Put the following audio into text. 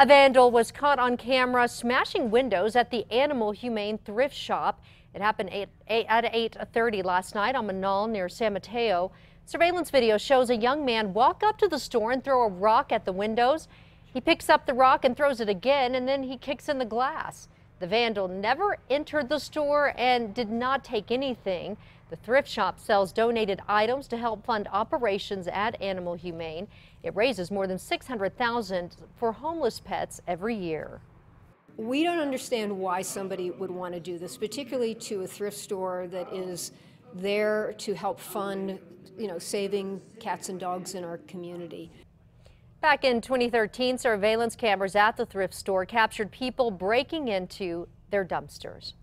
A vandal was caught on camera smashing windows at the Animal Humane thrift shop. It happened at 8:30 last night on Menaul near San Mateo. Surveillance video shows a young man walk up to the store and throw a rock at the windows. He picks up the rock and throws it again, and then he kicks in the glass. The vandal never entered the store and did not take anything. The thrift shop sells donated items to help fund operations at Animal Humane. It raises more than 600,000 for homeless pets every year. We don't understand why somebody would want to do this, particularly to a thrift store that is there to help fund, you know, saving cats and dogs in our community. Back in 2013, surveillance cameras at the thrift store captured people breaking into their dumpsters.